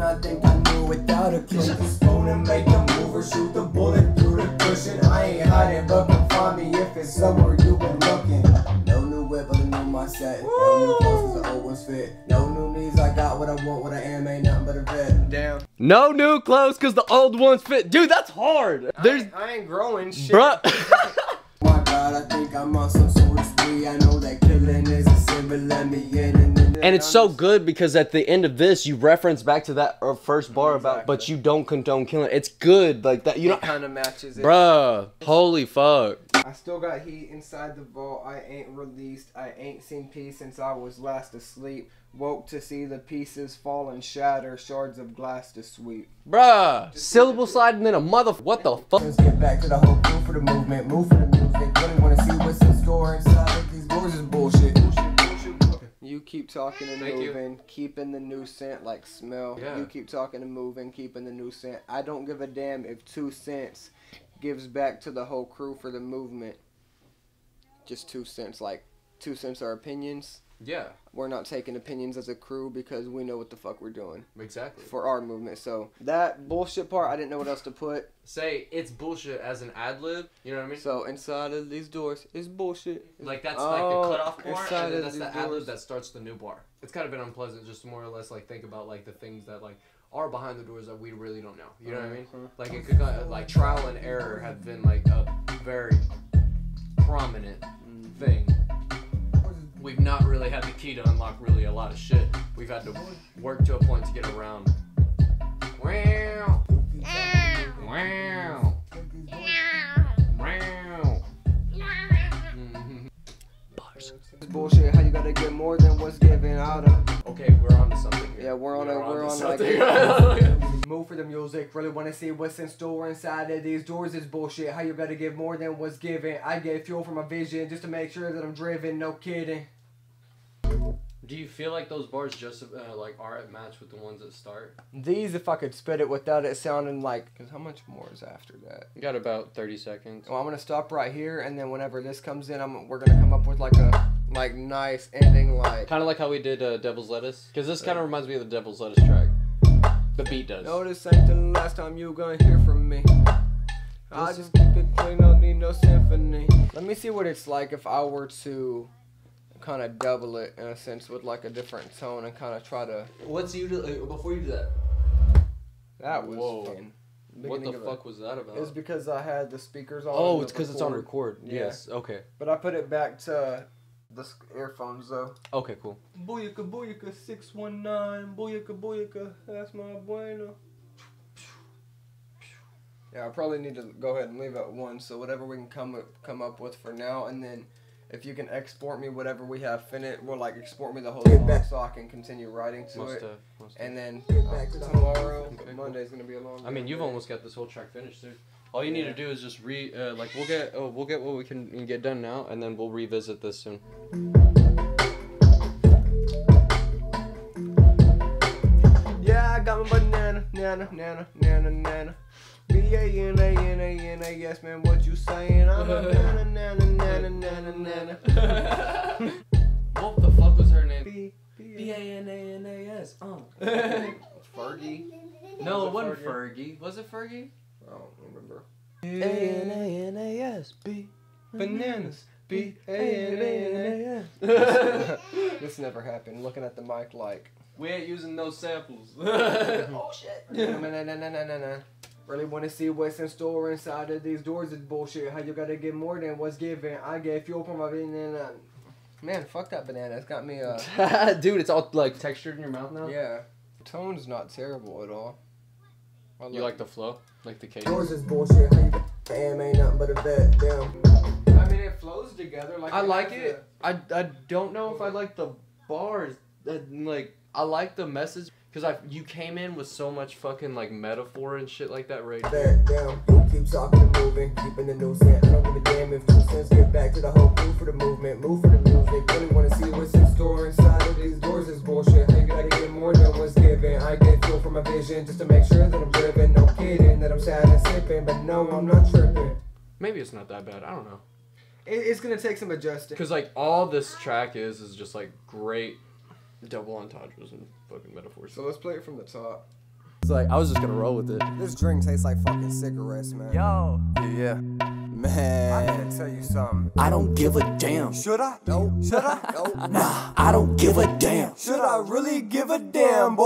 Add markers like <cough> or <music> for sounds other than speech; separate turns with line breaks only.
thing I think I knew without a clue. This phone and make a move or shoot the bullet through the cushion. I ain't hiding, but come find me if it's somewhere you been looking. No new whip, but a new mindset. No new clothes, 'cause the old ones fit. No new knees, I got what I want, what I am, ain't nothing but a vet.
Damn.
No new clothes because the old ones fit. Dude, that's hard. There's,
I ain't growing shit.
bruh. <laughs>
My God, I think I'm on some sort. I know that killing is a sin, but let me in. And,
and it's so good because at the end of this, you reference back to that uh, first bar about, but you don't condone killing. It's good like that. You know,
kind of matches it.
bruh. Holy fuck.
I still got heat inside the vault. I ain't released. I ain't seen peace since I was last asleep. Woke to see the pieces fall and shatter, shards of glass to sweep.
Bruh. Syllable sliding in a mother. What the fuck?
Let's get back to the whole crew for the movement, move for the music. Really wanna see what's in store inside of these doors is bullshit.
You keep talking and
Thank you.
moving, keeping the new scent like smell.
Yeah.
You keep talking and moving, keeping the new scent. I don't give a damn if two cents gives back to the whole crew for the movement. Just two cents, like two cents are opinions.
Yeah,
We're not taking opinions as a crew because we know what the fuck we're doing
exactly.
for our movement. So that bullshit part, I didn't know what else to put.
Say it's bullshit as an ad lib. You know what I mean?
So inside of these doors is bullshit.
Like that's
Oh,
like the cutoff
inside
and then that's the ad lib that starts the new bar. It's kind of been unpleasant, just to more or less like think about like the things that like are behind the doors that we really don't know. You know what I mean?
Mhm.
Like it could like trial and error have been like a very prominent thing. We've not really had the key to unlock really a lot of shit. We've had to work to a point to get around. Wow. Wow. Wow. Mhm.
Bullshit. How you gotta get more than what's given out of.
Okay, we're on to something here.
Yeah, we're on a- we're
to
on like. <laughs> Move for the music. Really wanna see what's in store inside of these doors is bullshit. How you gotta give more than what's given. I gave fuel for my vision just to make sure that I'm driven. No kidding.
Do you feel like those bars just uh, like are at match with the ones that start?
These, if I could spit it without it sounding like. Cause how much more is after that?
You got about 30 seconds.
Well, I'm gonna stop right here, and then whenever this comes in, I'm we're gonna come up with like a like nice ending, like.
Kind of like how we did uh, Devil's Lettuce. Because this kind of reminds me of the Devil's Lettuce track. The beat does.
No, this ain't the last time you gonna hear from me. I just keep it clean, don't need no symphony. Let me see what it's like if I were to kind of double it in a sense with like a different tone and kind of try to.
What's you do uh, before you do that?
That was
Whoa. what the
Beginning of
fuck was that about?
It was because I had the speakers on.
oh, it's because it's on
record.
record.
Yeah.
Yes. Okay.
But I put it back to the earphones though.
Okay, cool.
Booyaka booyaka six one nine booyaka booyaka that's my bueno. Yeah, I probably need to go ahead and leave at one. So whatever we can come up, come up with for now, and then if you can export me whatever we have finished, well, like export me the whole song so I can continue writing to
Must
it.
have. Must.
And then uh, tomorrow,
Okay, cool.
Monday's gonna be a long.
I mean, you've almost got this whole track finished, dude. All you need to do is just re, uh, like, we'll get, oh, we'll get what we can get done now, and then we'll revisit this soon.
Yeah, I got my banana, nana, nana, nana, nana. B A N A N A N A. Yes, man, what you saying? I'm a <laughs> nana, nana, nana, nana, nana. <laughs>
What the fuck was her name?
B
B A N A N A S. Oh.
Fergie. <laughs>
No, it wasn't Fergie. Was it Fergie?
I don't remember.
A N A S B.
Bananas. B A N A N A. <laughs> This never happened. Looking at the mic like.
We ain't using those samples. <laughs>
oh shit. <laughs> Really want to see what's in store inside of these doors is bullshit. How you gotta get more than what's given. I gave fuel for my banana. Man, fuck that banana. It's got me uh.
dude, it's all, like, textured in your mouth now?
Yeah. Tone's not terrible at all. I
You like the flow? Like the cadence?
Doors is bullshit. How Damn, ain't nothing but a vet. Damn.
I mean, it flows together. Like
I like it. I, I don't know if I like the bars. That, like I like the message because I you came in with so much fucking like metaphor and shit like that right there.
Vet. Damn. Keep talking and moving, keeping the new scent. I don't give a damn if two cents get back to the whole crew for the movement, move for the music. Really wanna see what's in store inside of these doors is bullshit. How you gotta get more than what's given. I get fuel from my vision just to make sure that I'm driven. No kidding that I'm sad and sipping, but no, I'm not tripping.
Maybe it's not that bad. I don't know.
It, it's gonna take some adjusting.
Because like all this track is is just like great double entendres and fucking metaphors.
So let's play it from the top.
It's like I was just gonna roll with it.
This drink tastes like fucking cigarettes, man.
Yo,
Yeah.
man.
I gotta tell you something.
I don't give a damn.
Should I? No. Should I? No. <laughs>
Nah, I don't give a damn.
Should I really give a damn, boy?